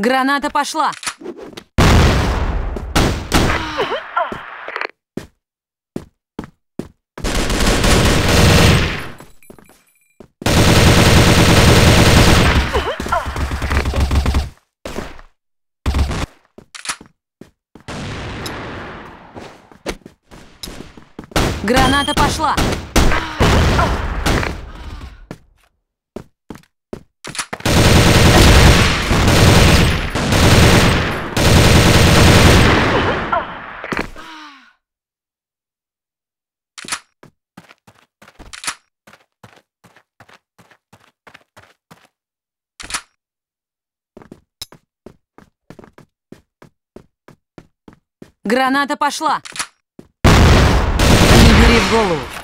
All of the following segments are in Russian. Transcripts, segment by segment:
Граната пошла! Граната пошла! Граната пошла! Не бери в голову!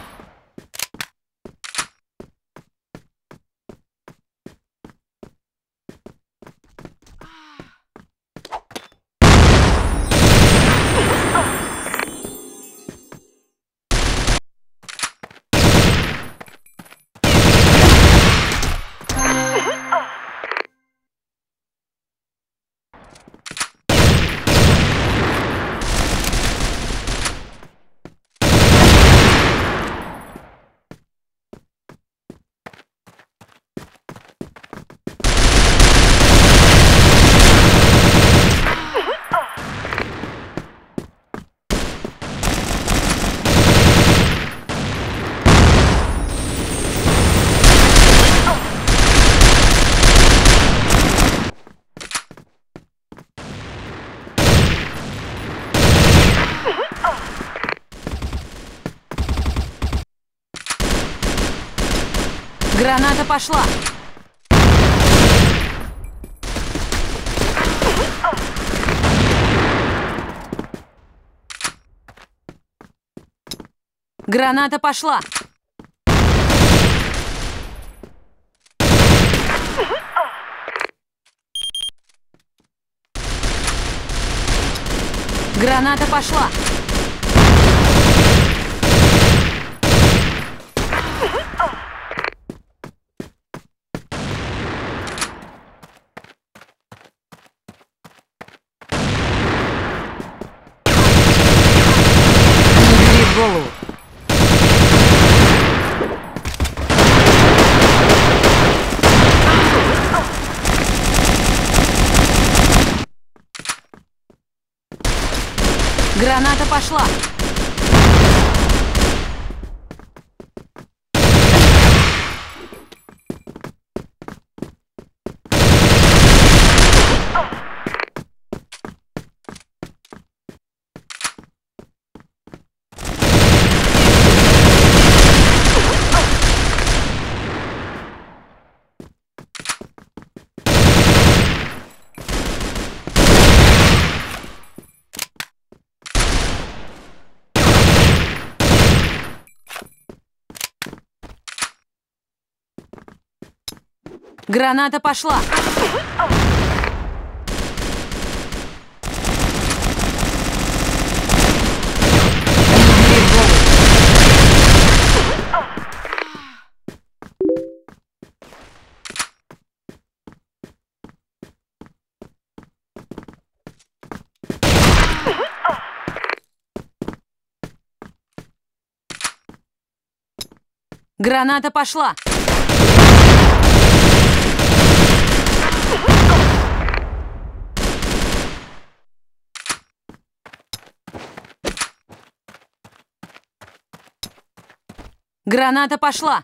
Граната пошла! Граната пошла! Граната пошла! Не бери в голову! Граната пошла! Граната пошла! Граната пошла! Граната пошла!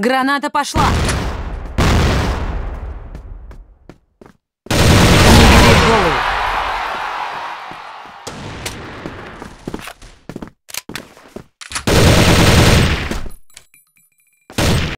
Граната пошла!